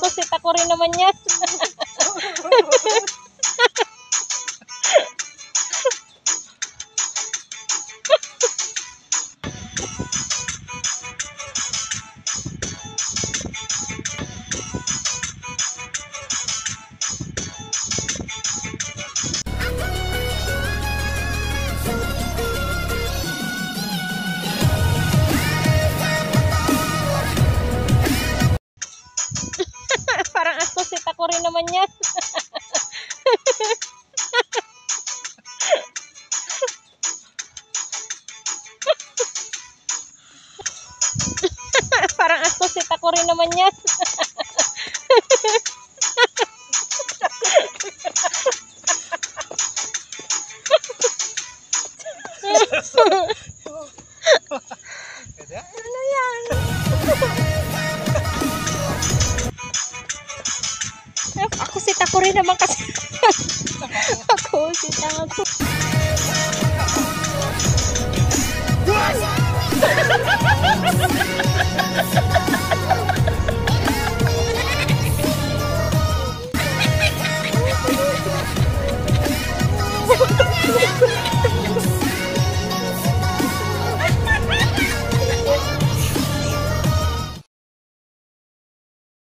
ako si Tako rin naman yan. Parang ako rin naman yan. Parang ako rin naman yan. Ano Ako rin naman kasi. ako si Tako.